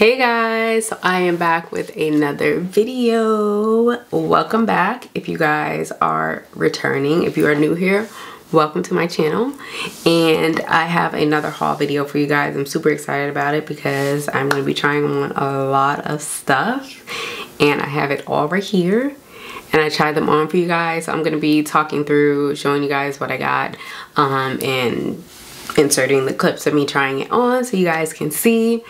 Hey guys, so I am back with another video. Welcome back if you guys are returning. If you are new here, welcome to my channel. And I have another haul video for you guys. I'm super excited about it because I'm going to be trying on a lot of stuff. And I have it all right here and I tried them on for you guys. So I'm going to be talking through, showing you guys what I got um, and inserting the clips of me trying it on so you guys can see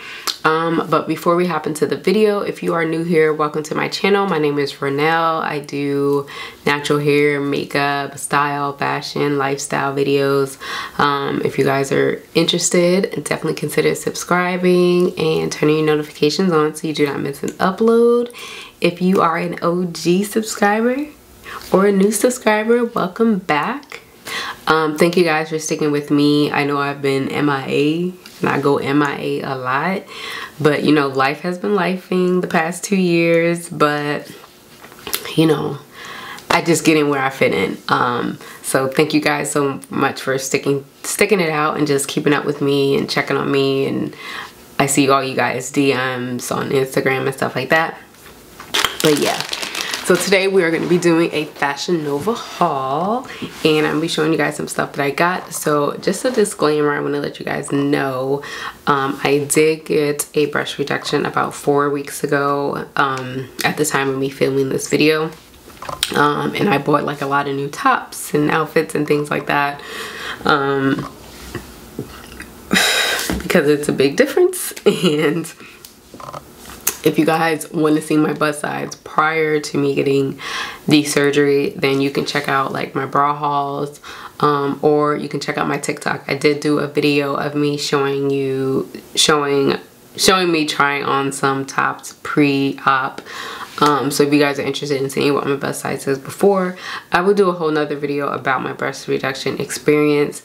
um, but before we hop into the video if you are new here welcome to my channel. My name is Reanell. I do natural hair makeup style fashion lifestyle videos. Um, if you guys are interested definitely consider subscribing and turning your notifications on so you do not miss an upload. If you are an OG subscriber or a new subscriber welcome back. Um, thank you guys for sticking with me. I know I've been MIA and I go MIA a lot, but you know, life has been lifing the past two years, but you know, I just get in where I fit in. Um, so thank you guys so much for sticking sticking it out and just keeping up with me and checking on me and I see all you guys DMs on Instagram and stuff like that. But yeah, so today we are going to be doing a Fashion Nova haul and I'm going to be showing you guys some stuff that I got. So just a disclaimer, I want to let you guys know um, I did get a breast reduction about four weeks ago um, at the time of me filming this video. Um, and I bought like a lot of new tops and outfits and things like that um, because it's a big difference and if you guys want to see my bust size prior to me getting the surgery then you can check out like my bra hauls um, or you can check out my TikTok. I did do a video of me showing you showing showing me trying on some tops pre-op. Um, so if you guys are interested in seeing what my bust size is before I will do a whole nother video about my breast reduction experience.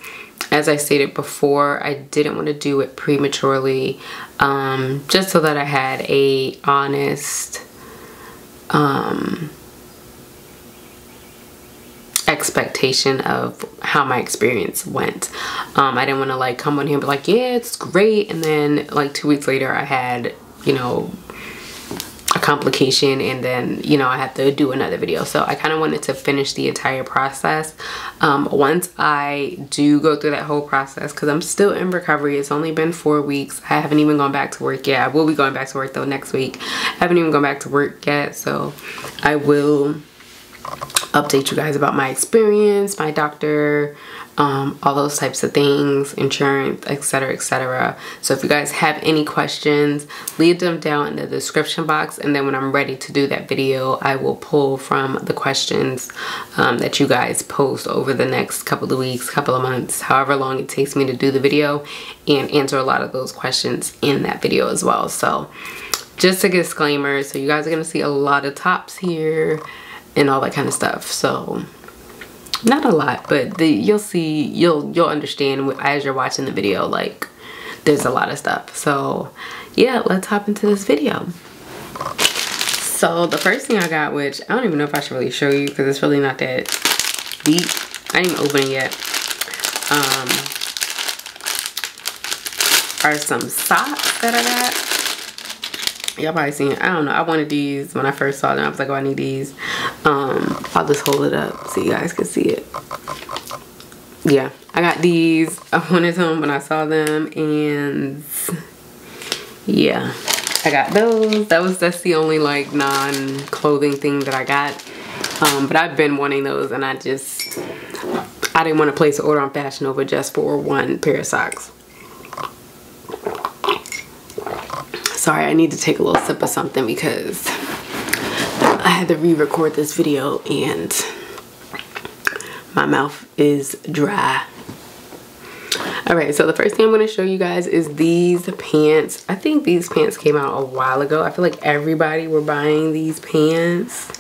As I stated before, I didn't want to do it prematurely um, just so that I had a honest um, expectation of how my experience went. Um, I didn't want to like come on here and be like, yeah, it's great. And then like two weeks later I had, you know, a complication and then you know I have to do another video so I kind of wanted to finish the entire process um, once I do go through that whole process because I'm still in recovery it's only been four weeks I haven't even gone back to work yet I will be going back to work though next week I haven't even gone back to work yet so I will update you guys about my experience my doctor um, all those types of things, insurance, etc., etc. So if you guys have any questions, leave them down in the description box, and then when I'm ready to do that video, I will pull from the questions um, that you guys post over the next couple of weeks, couple of months, however long it takes me to do the video, and answer a lot of those questions in that video as well. So just a disclaimer, so you guys are gonna see a lot of tops here and all that kind of stuff. So not a lot but the, you'll see you'll you'll understand as you're watching the video like there's a lot of stuff. So yeah let's hop into this video. So the first thing I got which I don't even know if I should really show you because it's really not that deep. I didn't open it yet. Um are some socks that I got y'all probably seen I don't know I wanted these when I first saw them. I was like oh I need these. Um I'll just hold it up so you guys can see it. Yeah I got these. I wanted them when I saw them and yeah I got those. That was that's the only like non-clothing thing that I got. Um but I've been wanting those and I just I didn't want to place an order on Fashion Nova just for one pair of socks sorry I need to take a little sip of something because I had to re-record this video and my mouth is dry Alright, so the first thing I'm going to show you guys is these pants. I think these pants came out a while ago. I feel like everybody were buying these pants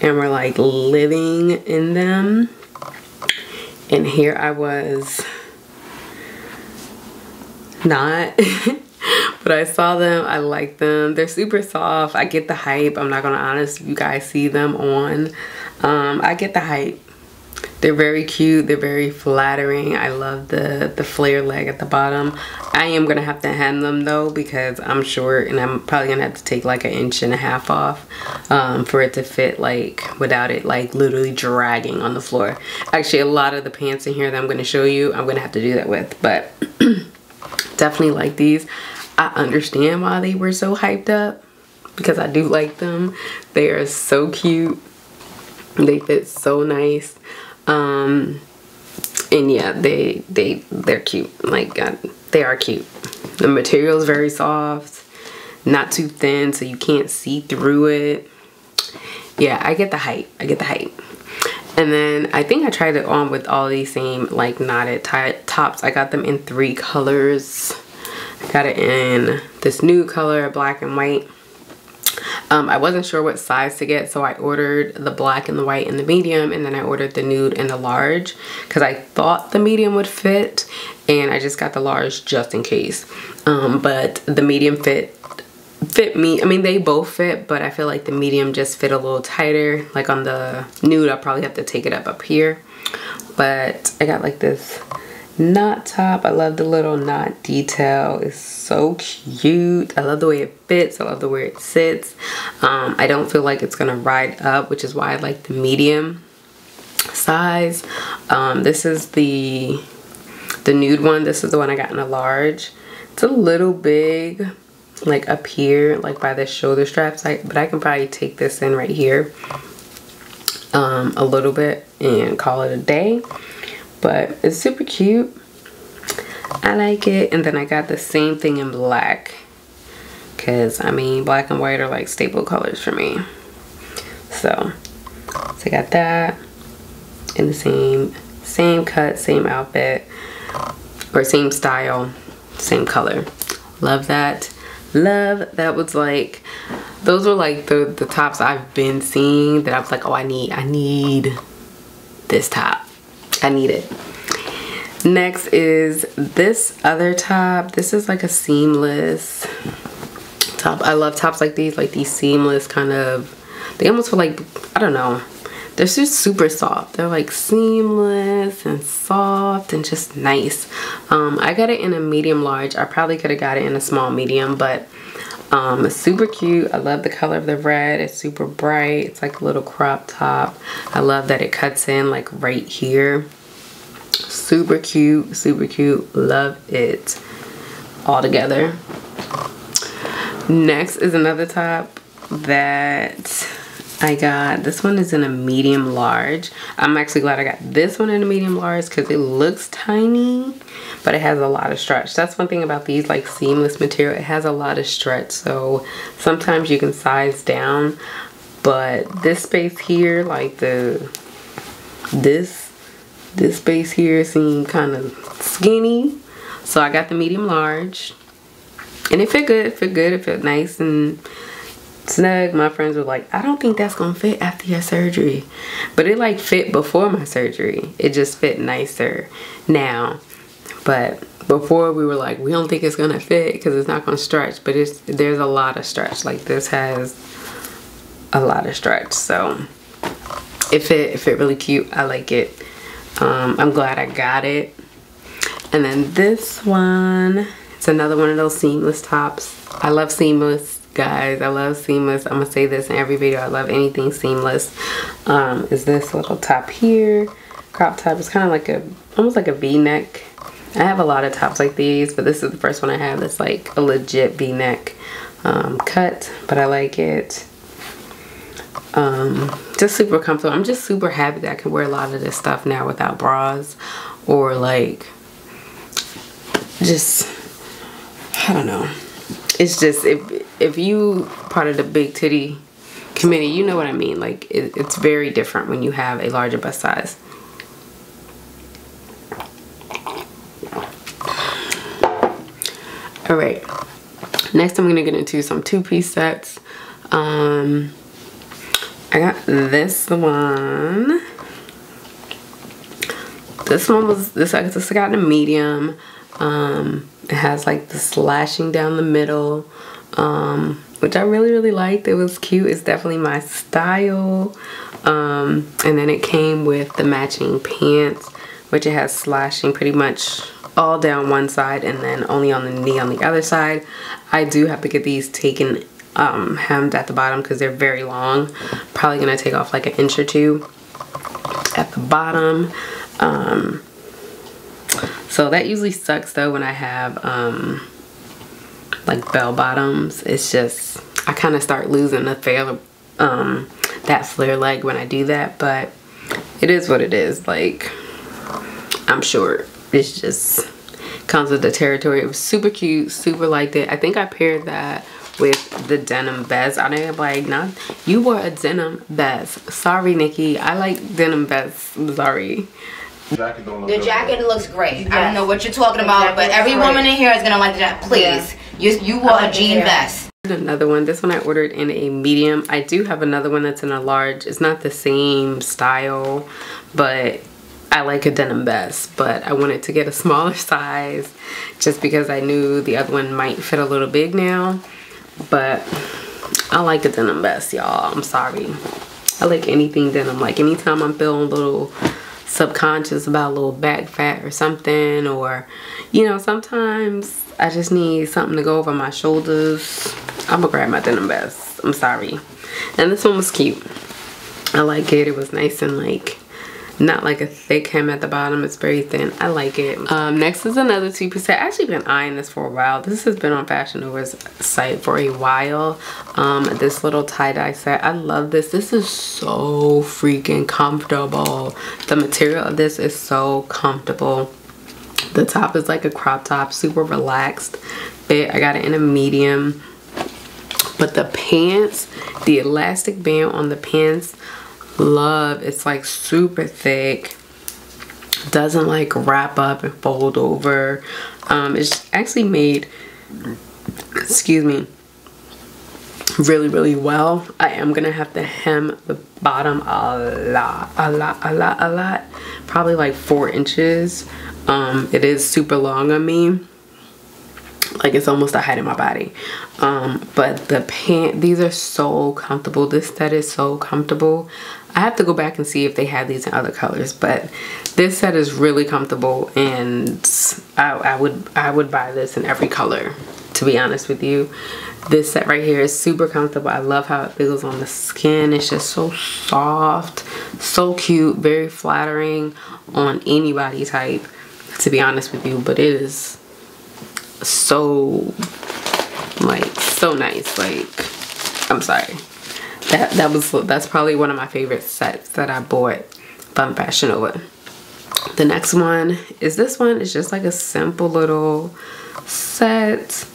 and were like living in them. And here I was not but I saw them. I like them. They're super soft. I get the hype. I'm not going to honest you guys see them on. Um, I get the hype. they're very cute. They're very flattering. I love the, the flare leg at the bottom. I am going to have to hem them though because I'm short and I'm probably going to have to take like an inch and a half off um, for it to fit like without it like literally dragging on the floor. Actually, a lot of the pants in here that I'm going to show you, I'm going to have to do that with. But definitely like these. I understand why they were so hyped up because I do like them. They are so cute. They fit so nice. Um and yeah they they they're cute. Like God, they are cute. The material is very soft not too thin so you can't see through it. Yeah i get the height i get the height and then i think i tried it on with all these same like knotted tie tops. I got them in three colors got it in this new color black and white um, I wasn't sure what size to get, so I ordered the black and the white and the medium, and then I ordered the nude and the large because I thought the medium would fit, and I just got the large just in case. Um, but the medium fit fit me. I mean, they both fit, but I feel like the medium just fit a little tighter. Like on the nude, I'll probably have to take it up up here. But I got like this knot top. I love the little knot detail. It's so cute. I love the way it fits. I love the way it sits. Um, I don't feel like it's going to ride up, which is why I like the medium size. Um, this is the the nude one. This is the one I got in a large. It's a little big like up here like by the shoulder straps I, but I can probably take this in right here um, a little bit and call it a day but it's super cute. I like it and then I got the same thing in black because I mean black and white are like staple colors for me. So so I got that in the same same cut same outfit or same style same color. Love that. Love that was like those were like the the tops I've been seeing that I was like oh I need I need this top I need it. Next is this other top. This is like a seamless top. I love tops like these, like these seamless kind of, they almost feel like, I don't know, they're just super soft. They're like seamless and soft and just nice. Um, I got it in a medium large. I probably could have got it in a small medium, but um, super cute. I love the color of the red. It's super bright. It's like a little crop top. I love that it cuts in like right here super cute super cute love it all together next is another top that I got this one is in a medium large I'm actually glad I got this one in a medium large because it looks tiny but it has a lot of stretch that's one thing about these like seamless material it has a lot of stretch so sometimes you can size down but this space here like the this this space here seemed kind of skinny. So I got the medium large. And it fit good, it fit good, it fit nice and snug. My friends were like, I don't think that's gonna fit after your surgery. But it like fit before my surgery. It just fit nicer now. But before we were like, we don't think it's gonna fit because it's not gonna stretch. But it's there's a lot of stretch. Like this has a lot of stretch. So it fit, it fit really cute. I like it um, I'm glad I got it and then this one it's another one of those seamless tops I love seamless guys I love seamless I'm gonna say this in every video I love anything seamless um, is this little top here crop top it's kind of like a almost like a v-neck I have a lot of tops like these but this is the first one I have that's like a legit v-neck um, cut but I like it um, just super comfortable. I'm just super happy that I can wear a lot of this stuff now without bras or like just I don't know. It's just if if you part of the big titty committee, you know what I mean. Like it, it's very different when you have a larger bust size. All right. Next, I'm gonna get into some two-piece sets. Um, I got this one. This one was, this I just got in a medium. Um, it has like the slashing down the middle. Um, which I really, really liked. It was cute. It's definitely my style. Um, and then it came with the matching pants, which it has slashing pretty much all down one side and then only on the knee on the other side. I do have to get these taken um, hemmed at the bottom because they're very long. Probably going to take off like an inch or two at the bottom. Um, so that usually sucks though when I have um, like bell bottoms. It's just, I kind of start losing the flare, um, that flare leg when I do that. But it is what it is. Like, I'm short. It's just comes with the territory. It was super cute, super liked it. I think I paired that with the denim vest. I didn't like, not, you wore a denim vest. Sorry, Nikki. I like denim vests. Sorry. Jacket the jacket looks great. Yes. I don't know what you're talking about, but every great. woman in here is gonna like that. Please, yeah. you you wore like a jean vest. Another one. This one I ordered in a medium. I do have another one that's in a large. It's not the same style, but I like a denim vest, but I wanted to get a smaller size just because I knew the other one might fit a little big now. But I like a denim vest, y'all. I'm sorry. I like anything denim. Like anytime I'm feeling a little subconscious about a little back fat or something or, you know, sometimes I just need something to go over my shoulders. I'm gonna grab my denim vest. I'm sorry. And this one was cute. I like it. It was nice and like not like a thick hem at the bottom it's very thin. I like it. Um, next is another two-piece set i've actually been eyeing this for a while. This has been on fashion nova's site for a while. Um, this little tie-dye set. I love this. This is so freaking comfortable. The material of this is so comfortable. The top is like a crop top super relaxed fit. I got it in a medium. But the pants the elastic band on the pants love it's like super thick doesn't like wrap up and fold over. Um, it's actually made excuse me really really well. I am gonna have to hem the bottom a lot a lot a lot a lot probably like four inches. Um, it is super long on me. Like it's almost the height of my body. Um, but the pant these are so comfortable. This set is so comfortable I have to go back and see if they had these in other colors, but this set is really comfortable and I, I would I would buy this in every color, to be honest with you. This set right here is super comfortable. I love how it feels on the skin. It's just so soft, so cute, very flattering on any body type, to be honest with you, but it is so, like, so nice. Like, I'm sorry that that was that's probably one of my favorite sets that I bought from Fashion Nova. The next one is this one. It's just like a simple little set.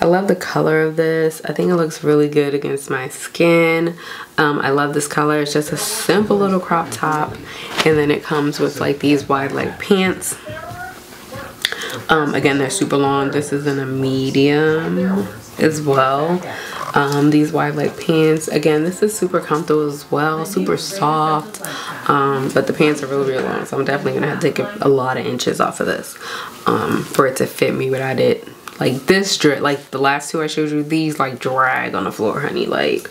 I love the color of this. I think it looks really good against my skin. Um, I love this color. It's just a simple little crop top. And then it comes with like these wide leg pants. Um, again, they're super long. This is in a medium as well um, these wide leg pants again this is super comfortable as well super soft um, but the pants are really really long so I'm definitely gonna have to take a, a lot of inches off of this um, for it to fit me without it like this drip like the last two I showed you these like drag on the floor honey like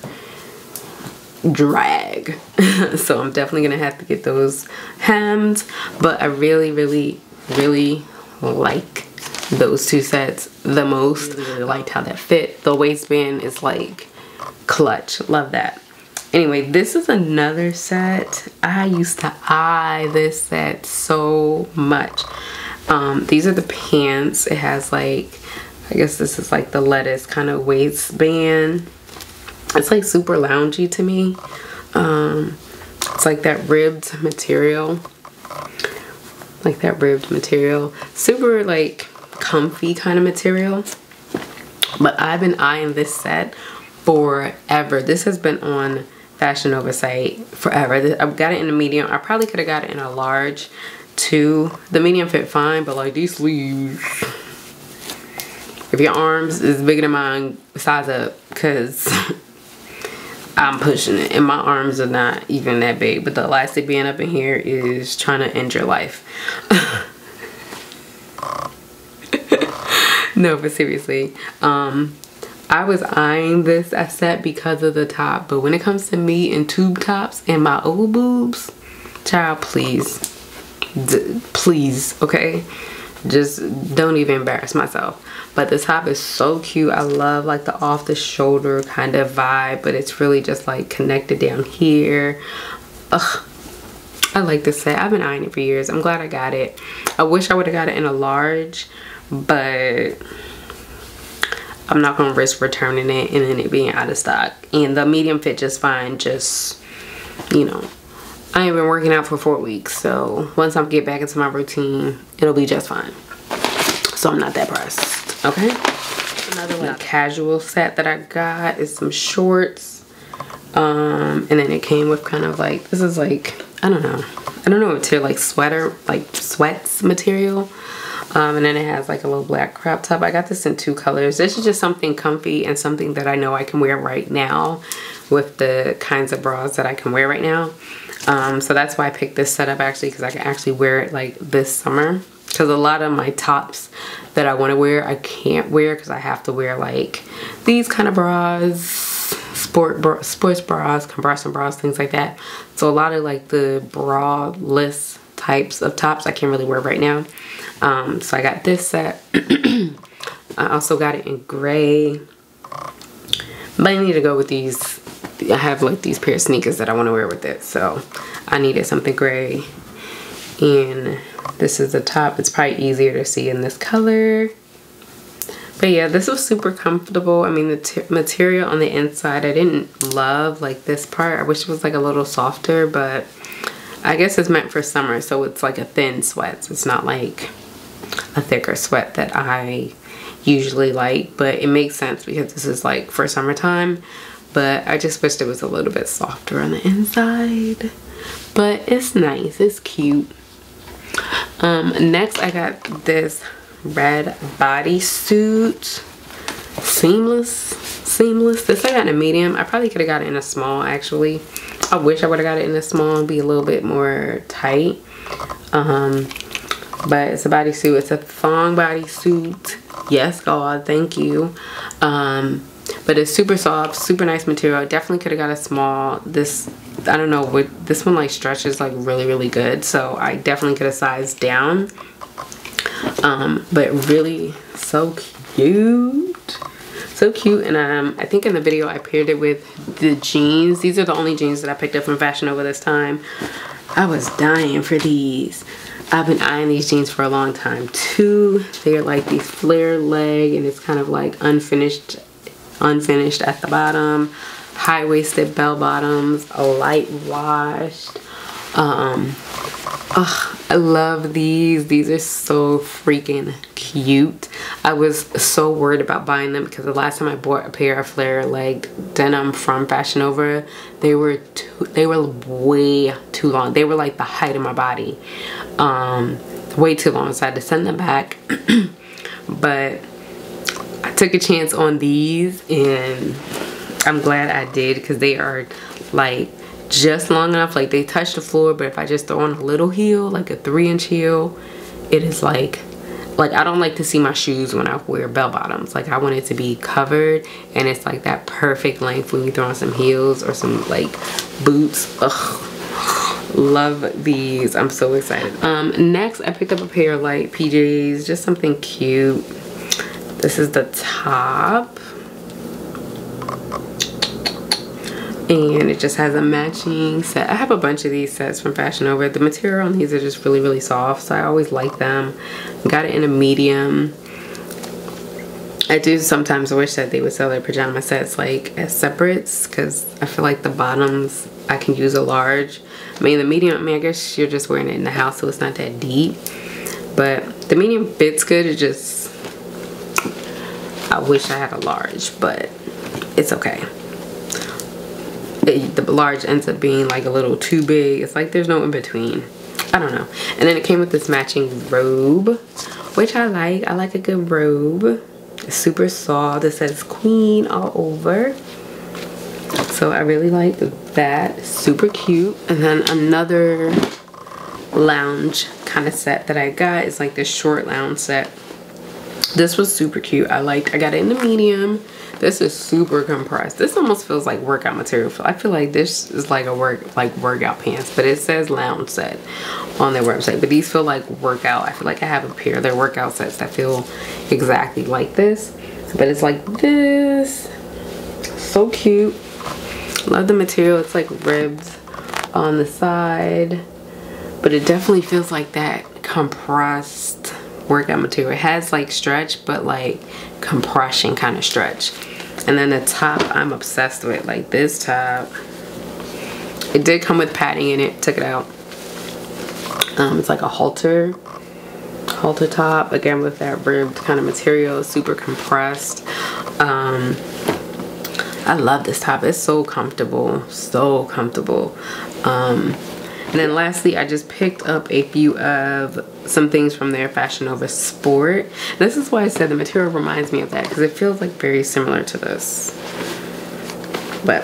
drag. So I'm definitely gonna have to get those hemmed but I really really really like those two sets the most. Really, really liked how that fit. The waistband is like clutch. Love that. Anyway, this is another set. I used to eye this set so much. Um, these are the pants. It has like, I guess this is like the lettuce kind of waistband. It's like super loungy to me. Um, it's like that ribbed material. Like that ribbed material. Super like comfy kind of material. But I've been eyeing this set forever. This has been on Fashion Nova site forever. I've got it in a medium. I probably could have got it in a large too. The medium fit fine, but like these sleeves, if your arms is bigger than mine, size up because I'm pushing it and my arms are not even that big. But the elastic band up in here is trying to end your life. no, but seriously. Um, I was eyeing this set because of the top, but when it comes to me and tube tops and my old boobs, child, please, D please, okay? Just don't even embarrass myself. But the top is so cute. I love like the off the shoulder kind of vibe, but it's really just like connected down here. Ugh, I like this set. I've been eyeing it for years. I'm glad I got it. I wish I would have got it in a large, but I'm not going to risk returning it and then it being out of stock. And the medium fit just fine. Just, you know, I ain't been working out for four weeks. So once I get back into my routine, it'll be just fine. So I'm not that pressed. Okay. Another like casual set that I got is some shorts. Um, and then it came with kind of like, this is like I don't know. I don't know what to like sweater, like sweats material. Um, and then it has like a little black crop top. I got this in two colors. This is just something comfy and something that I know I can wear right now with the kinds of bras that I can wear right now. Um, so that's why I picked this setup actually because I can actually wear it like this summer. Because a lot of my tops that I want to wear, I can't wear because I have to wear like these kind of bras sport bra, sports bras, compression bras, things like that. So a lot of like the bra-less types of tops I can't really wear right now. Um, so I got this set. I also got it in gray. But I need to go with these. I have like these pair of sneakers that I want to wear with it. So I needed something gray. And this is the top. It's probably easier to see in this color. But yeah, this was super comfortable. I mean, the material on the inside, I didn't love like this part. I wish it was like a little softer, but I guess it's meant for summer. So it's like a thin sweat. it's not like a thicker sweat that I usually like. But it makes sense because this is like for summertime. But I just wished it was a little bit softer on the inside. But it's nice. It's cute. Um, next, I got this red bodysuit seamless seamless this i got in a medium i probably could have got it in a small actually i wish i would have got it in a small and be a little bit more tight. Um but it's a bodysuit. It's a thong bodysuit. Yes god thank you. Um but it's super soft super nice material. Definitely could have got a small. This i don't know what this one like stretches like really really good. So i definitely could have sized down. Um, but really so cute so cute and um, I think in the video I paired it with the jeans. These are the only jeans that I picked up from Fashion Nova this time. I was dying for these. I've been eyeing these jeans for a long time too. They're like these flare leg and it's kind of like unfinished unfinished at the bottom. High-waisted bell bottoms a light washed um oh, I love these. These are so freaking cute. I was so worried about buying them because the last time I bought a pair of flare leg denim from Fashion Nova they were too, they were way too long. They were like the height of my body. Um way too long so I had to send them back. But I took a chance on these and I'm glad I did because they are like just long enough like they touch the floor but if I just throw on a little heel like a three inch heel it is like like I don't like to see my shoes when I wear bell bottoms. Like I want it to be covered and it's like that perfect length when you throw on some heels or some like boots. Ugh. love these. I'm so excited. Um next I picked up a pair of like PJs just something cute. This is the top and it just has a matching set. I have a bunch of these sets from Fashion Nova. The material on these are just really, really soft, so I always like them. Got it in a medium. I do sometimes wish that they would sell their pajama sets like as separates because I feel like the bottoms I can use a large. I mean the medium, I mean I guess you're just wearing it in the house so it's not that deep. But the medium fits good, it just, I wish I had a large, but it's okay the large ends up being like a little too big. It's like there's no in between. I don't know. And then it came with this matching robe, which I like. I like a good robe. It's super soft. It says queen all over. So I really like that. Super cute. And then another lounge kind of set that I got is like this short lounge set. This was super cute. I liked I got it in the medium. This is super compressed. This almost feels like workout material. I feel like this is like a work like workout pants, but it says lounge set on their website. But these feel like workout. I feel like I have a pair of their workout sets that feel exactly like this. But it's like this. So cute. Love the material. It's like ribs on the side. But it definitely feels like that compressed workout material. It has like stretch, but like compression kind of stretch. And then the top I'm obsessed with. Like this top. It did come with padding in it. Took it out. Um, it's like a halter. Halter top. Again with that ribbed kind of material. Super compressed. Um, I love this top. It's so comfortable. So comfortable. Um, and then lastly, I just picked up a few of some things from their Fashion Nova Sport. This is why I said the material reminds me of that because it feels like very similar to this. But,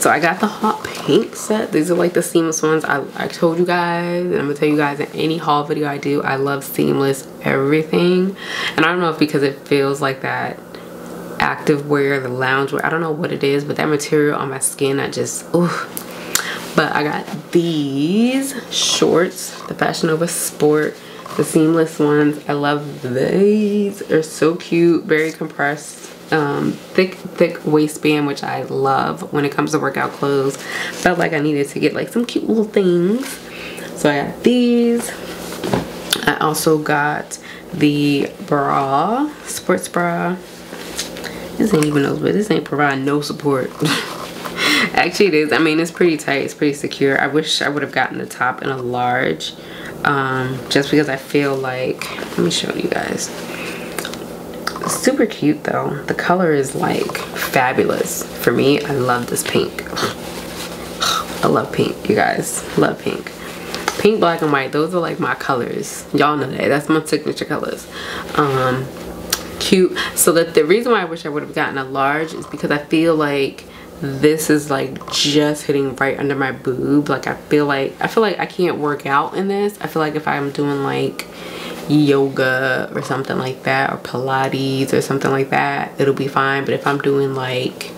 so I got the hot pink set. These are like the seamless ones. I, I told you guys, and I'm gonna tell you guys in any haul video I do, I love seamless everything. And I don't know if because it feels like that active wear, the lounge wear, I don't know what it is, but that material on my skin, I just, ooh, but I got these shorts, the Fashion Nova Sport, the seamless ones. I love these. They're so cute, very compressed. Um, thick, thick waistband, which I love when it comes to workout clothes. Felt like I needed to get like some cute little things. So I got these. I also got the bra, sports bra. This ain't even those, but this ain't providing no support. Actually, it is. I mean, it's pretty tight. It's pretty secure. I wish I would have gotten the top in a large. Um, just because I feel like... Let me show you guys. Super cute, though. The color is, like, fabulous. For me, I love this pink. I love pink, you guys. Love pink. Pink, black, and white. Those are, like, my colors. Y'all know that. That's my signature colors. Um, cute. So that the reason why I wish I would have gotten a large is because I feel like this is like just hitting right under my boob. Like i feel like i feel like i can't work out in this. I feel like if i'm doing like yoga or something like that or pilates or something like that it'll be fine. But if i'm doing like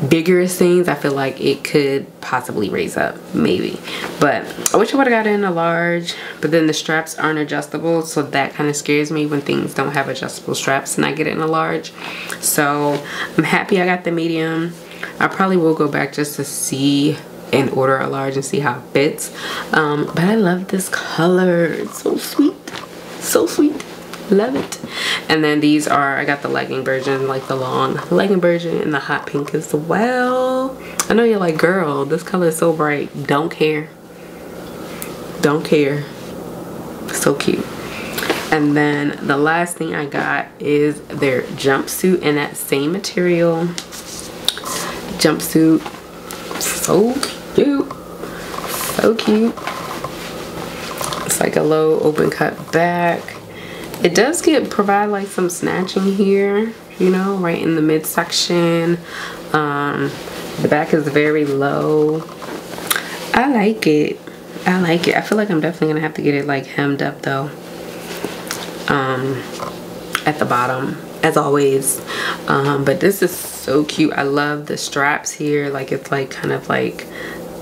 vigorous things i feel like it could possibly raise up maybe. But i wish i would have got in a large but then the straps aren't adjustable so that kind of scares me when things don't have adjustable straps and i get it in a large. So i'm happy i got the medium. I probably will go back just to see and order a large and see how it fits. Um, but i love this color. It's so sweet. So sweet love it. And then these are i got the legging version like the long legging version and the hot pink as well. I know you're like girl this color is so bright. Don't care. Don't care. So cute. And then the last thing i got is their jumpsuit in that same material. Jumpsuit. So cute. So cute. It's like a low open cut back it does get provide like some snatching here, you know, right in the midsection. Um, the back is very low. I like it. I like it. I feel like I'm definitely gonna have to get it like hemmed up though. Um, at the bottom, as always. Um, but this is so cute. I love the straps here. Like it's like kind of like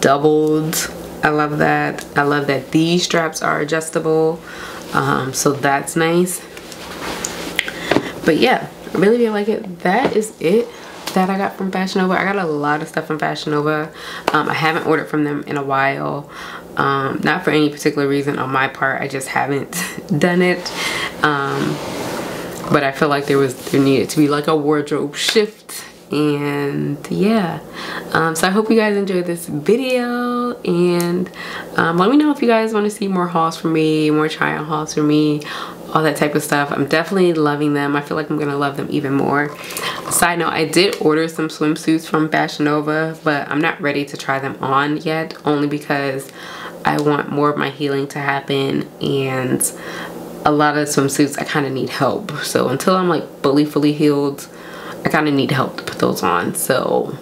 doubled. I love that. I love that these straps are adjustable um, so that's nice but yeah I really feel like it that is it that I got from Fashion Nova. I got a lot of stuff from Fashion Nova. Um, I haven't ordered from them in a while. Um, not for any particular reason on my part. I just haven't done it. Um, but I feel like there was there needed to be like a wardrobe shift and yeah um, so i hope you guys enjoyed this video and um, let me know if you guys want to see more hauls from me more try on hauls from me all that type of stuff. I'm definitely loving them. I feel like i'm gonna love them even more. Side note i did order some swimsuits from fashion nova but i'm not ready to try them on yet only because i want more of my healing to happen and a lot of swimsuits i kind of need help. So until i'm like fully fully healed I kind of need help to put those on. So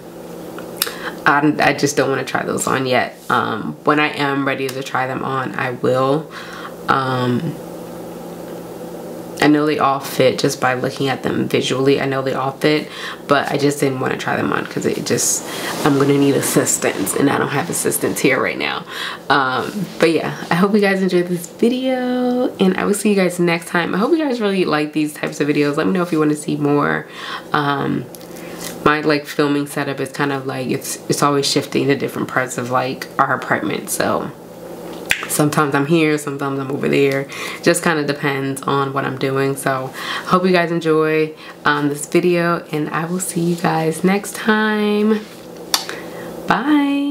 I, I just don't want to try those on yet. Um, when I am ready to try them on, I will. Um, I know they all fit just by looking at them visually. I know they all fit, but I just didn't want to try them on because it just, I'm going to need assistance and I don't have assistance here right now. Um, but yeah, I hope you guys enjoyed this video and I will see you guys next time. I hope you guys really like these types of videos. Let me know if you want to see more. Um, my like filming setup is kind of like it's it's always shifting to different parts of like our apartment. So sometimes I'm here sometimes I'm over there. Just kind of depends on what I'm doing. So hope you guys enjoy um, this video and I will see you guys next time. Bye